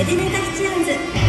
エデメタヒチーンズ。